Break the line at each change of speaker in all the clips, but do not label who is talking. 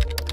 Thank you.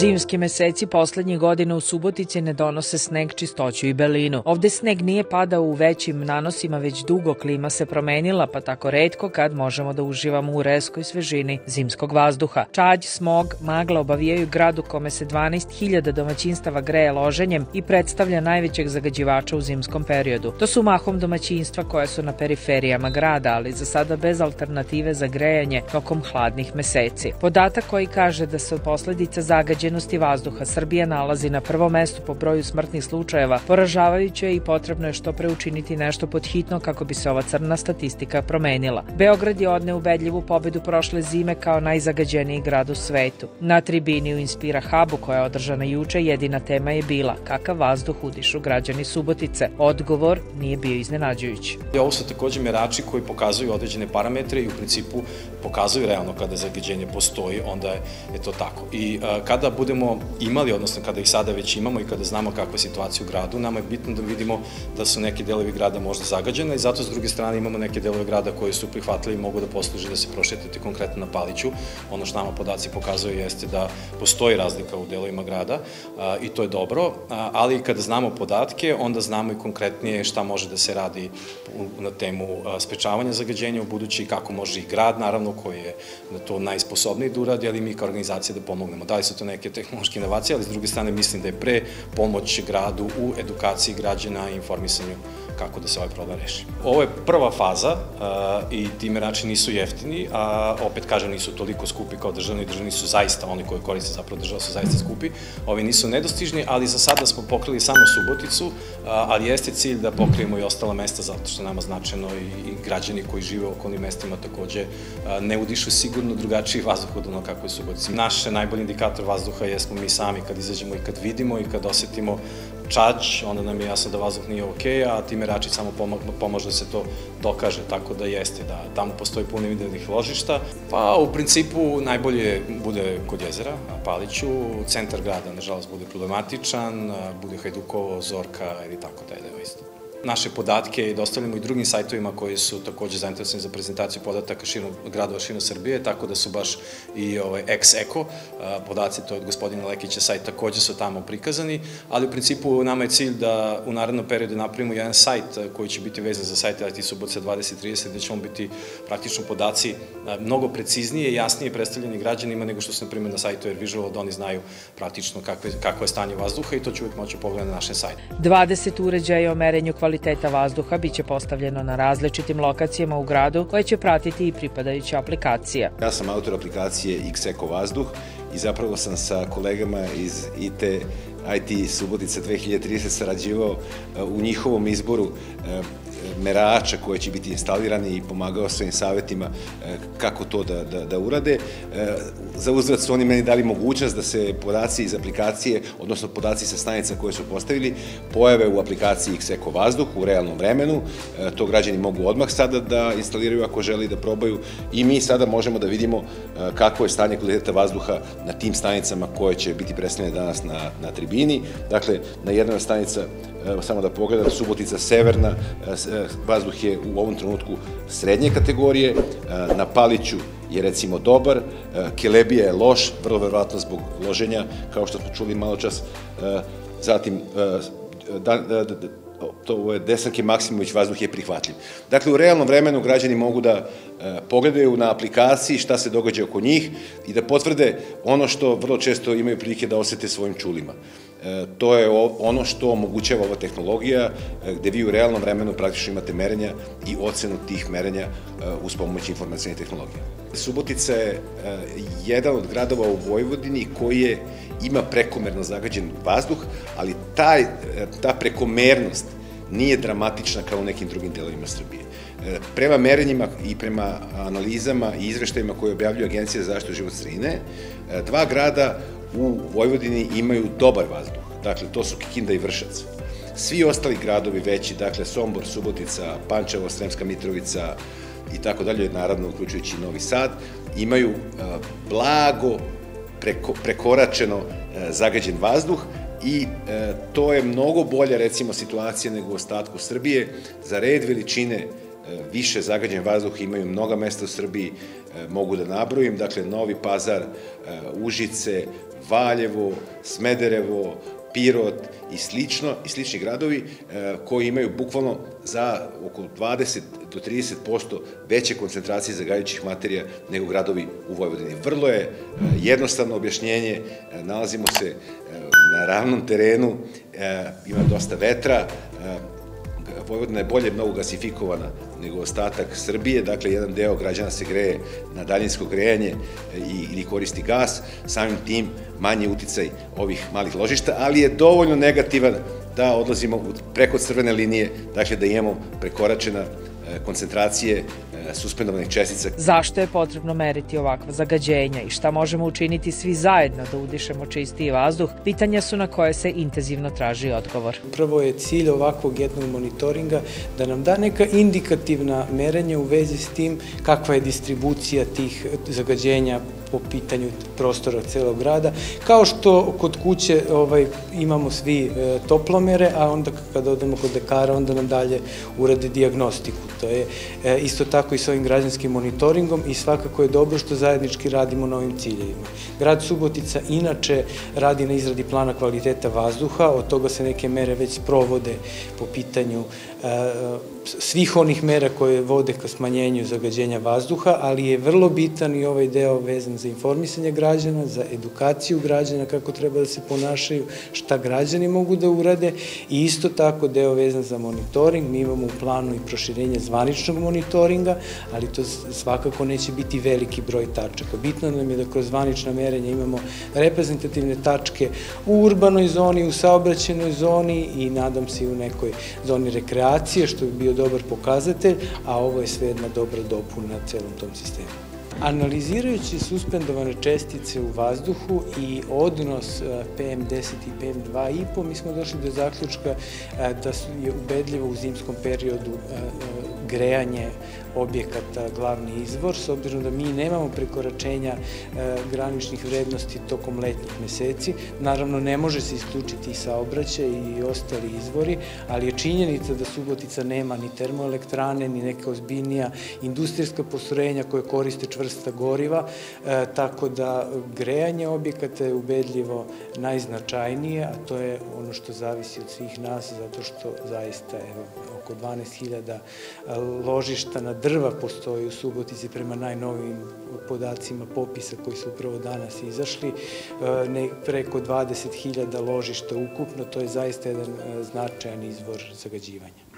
Zimski meseci poslednjih godina u Subotici ne donose sneg, čistoću i belinu. Ovde sneg nije padao u većim nanosima, već dugo klima se promenila, pa tako redko kad možemo da uživamo u reskoj svežini zimskog vazduha. Čađ, smog, magla obavijaju gradu kome se 12.000 domaćinstava greje loženjem i predstavlja najvećeg zagađivača u zimskom periodu. To su mahom domaćinstva koja su na periferijama grada, ali za sada bez alternative za grejanje tokom hladnih meseci. Podatak koji kaže da se posledica zagađenja zagađenosti vazduha Srbija nalazi na prvom mestu po broju smrtnih slučajeva, poražavajuće je i potrebno je što pre učiniti nešto pod hitno kako bi se ova crna statistika promenila. Beograd je odne ubedljivu pobedu prošle zime kao najzagađeniji grad u svetu. Na tribini u Inspira Hubu koja je održana juče jedina tema je bila kakav vazduh udišu građani Subotice. Odgovor nije bio iznenađujući.
Ovo su takođe merači koji pokazuju određene parametre i u principu pokazuju realno kada zagađenje postoji, onda je, to tako. I a, kada budemo imali, odnosno kada ih sada već imamo i kada znamo kakva je situacija u gradu, nama je bitno da vidimo da su neki delovi grada možda zagađene i zato s druge strane imamo neke delove grada koji su prihvatljivi i mogu da posluže da se prošetate konkretno na Paliću. Ono što nama podaci pokazuju jeste da postoji razlika u delovima grada i to je dobro, ali kada znamo podatke, onda znamo i konkretnije šta može da se radi na temu sprečavanja zagađenja u budući i kako može i grad, naravno, koji je na to najsposobniji da uradi, ali mi kao organizacija da pomognemo. Da li su to neke neke tehnološke inovacije, ali s druge strane mislim da je pre pomoć gradu u edukaciji građana i informisanju kako da se ovaj problem reši. Ovo je prva faza uh, i ti merači nisu jeftini, a opet kažem nisu toliko skupi kao državni, državni su zaista, oni koji koriste zapravo država su zaista skupi, ovi nisu nedostižni, ali za sada smo pokrili samo Suboticu, uh, ali jeste cilj da pokrijemo i ostala mesta zato što nama značajno i, i građani koji žive u okolnim mestima takođe uh, ne udišu sigurno drugačiji vazduh od ono kako je Subotica. Naš najbolji indikator vazduha jesmo mi sami kad izađemo i kad vidimo i kad osetimo čač, onda nam je jasno da vazduh nije okej, a ti merači samo pomožu da se to dokaže, tako da jeste, da tamo postoji puno individualnih ložišta. Pa u principu najbolje bude kod jezera, na Paliću, centar grada nažalost bude problematičan, bude Hajdukovo, Zorka ili tako da je isto naše podatke i dostavljamo i drugim sajtovima koji su takođe zainteresovani za prezentaciju podataka širom gradova širom Srbije, tako da su baš i ovaj, ex-eko podaci, to je od gospodina Lekića sajt, takođe su tamo prikazani, ali u principu nama je cilj da u narednom periodu napravimo jedan sajt koji će biti vezan za sajt IT Subotica 2030, gde će on biti praktično podaci mnogo preciznije i jasnije predstavljeni građanima nego što su, na primjer, na sajtu Air Visual, da oni znaju praktično kakve, kakvo je stanje vazduha i to će uvijek moći pogledati na našem sajtu.
20 uređaja o merenju kvaliteta vazduha biće postavljeno na različitim lokacijama u gradu koje će pratiti i pripadajuća aplikacija.
Ja sam autor aplikacije Xeco Vazduh i zapravo sam sa kolegama iz IT IT Subotica 2030 sarađivao e, u njihovom izboru e, merača koje će biti instalirani i pomagao svojim savjetima e, kako to da, da, da urade. Za uzvrat su oni meni dali mogućnost da se podaci iz aplikacije, odnosno podaci sa stanica koje su postavili, pojave u aplikaciji Xeco Vazduh u realnom vremenu. To građani mogu odmah sada da instaliraju ako želi da probaju i mi sada možemo da vidimo kako je stanje kvaliteta vazduha na tim stanicama koje će biti predstavljene danas na, na tribini. Dakle, na jednoj stanica samo da pogledam, Subotica severna, e, e, vazduh je u ovom trenutku srednje kategorije, e, na Paliću je recimo dobar, Kelebija je loš, vrlo verovatno zbog loženja, kao što smo čuli malo čas, zatim da, da, da, to je Desanke Maksimović vazduh je prihvatljiv. Dakle, u realnom vremenu građani mogu da pogledaju na aplikaciji šta se događa oko njih i da potvrde ono što vrlo često imaju prilike da osete svojim čulima. E, to je ono što omogućava ova tehnologija, e, gde vi u realnom vremenu praktično imate merenja i ocenu tih merenja e, uz pomoć informacijne tehnologije. Subotica je jedan od gradova u Vojvodini koji je, ima prekomerno zagađen vazduh, ali taj, ta prekomernost nije dramatična kao u nekim drugim delovima Srbije. Prema merenjima i prema analizama i izveštajima koje objavljuje Agencija za zaštitu život sredine, dva grada u Vojvodini imaju dobar vazduh. Dakle, to su Kikinda i Vršac. Svi ostali gradovi veći, dakle Sombor, Subotica, Pančevo, Sremska Mitrovica i tako dalje, naravno uključujući Novi Sad, imaju blago preko, prekoračeno zagađen vazduh, i e, to je mnogo bolja recimo situacija nego u ostatku Srbije. Za red veličine e, više zagađen vazduh imaju mnoga mesta u Srbiji, e, mogu da nabrojim, dakle Novi Pazar, e, Užice, Valjevo, Smederevo, Pirot i slično, i slični gradovi e, koji imaju bukvalno za oko 20 do 30% veće koncentracije zagađujućih materija nego gradovi u Vojvodini. Vrlo je jednostavno objašnjenje, nalazimo se na ravnom terenu, ima dosta vetra, Vojvodina je bolje mnogo gasifikovana nego ostatak Srbije, dakle jedan deo građana se greje na daljinsko grejanje e, i, ili koristi gas, samim tim manji uticaj ovih malih ložišta, ali je dovoljno negativan da odlazimo preko crvene linije, dakle da imamo prekoračena koncentracije suspendovanih čestica.
Zašto je potrebno meriti ovakva zagađenja i šta možemo učiniti svi zajedno da udišemo čistiji vazduh, pitanja su na koje se intenzivno traži odgovor.
Prvo je cilj ovakvog jednog monitoringa da nam da neka indikativna merenja u vezi s tim kakva je distribucija tih zagađenja po pitanju prostora celog grada, kao što kod kuće ovaj, imamo svi e, toplomere, a onda kada odemo kod lekara, onda nam dalje urade diagnostiku. To je e, isto tako i s ovim građanskim monitoringom i svakako je dobro što zajednički radimo na ovim ciljevima. Grad Subotica inače radi na izradi plana kvaliteta vazduha, od toga se neke mere već provode po pitanju e, svih onih mera koje vode ka smanjenju zagađenja vazduha, ali je vrlo bitan i ovaj deo vezan za informisanje građana, za edukaciju građana, kako treba da se ponašaju, šta građani mogu da urade i isto tako deo vezan za monitoring. Mi imamo u planu i proširenje zvaničnog monitoringa, ali to svakako neće biti veliki broj tačaka. Bitno nam je da kroz zvanična merenja imamo reprezentativne tačke u urbanoj zoni, u saobraćenoj zoni i nadam se i u nekoj zoni rekreacije, što bi bio dobar pokazatelj, a ovo je sve jedna dobra dopuna celom tom sistemu. Analizirajući suspendovane čestice u vazduhu i odnos e, PM10 i PM2,5, mi smo došli do zaključka e, da je ubedljivo u zimskom periodu e, grejanje objekata glavni izvor, s obzirom da mi nemamo prekoračenja graničnih vrednosti tokom letnjih meseci. Naravno, ne može se isključiti i saobraćaj i ostali izvori, ali je činjenica da Subotica nema ni termoelektrane, ni neka ozbiljnija industrijska postrojenja koje koriste čvrst vrsta goriva, e, tako da grejanje objekata je ubedljivo najznačajnije, a to je ono što zavisi od svih nas, zato što zaista evo, oko 12.000 e, ložišta na drva postoji u Subotici prema najnovijim podacima popisa koji su upravo danas izašli, e, preko 20.000 ložišta ukupno, to je zaista jedan značajan izvor zagađivanja.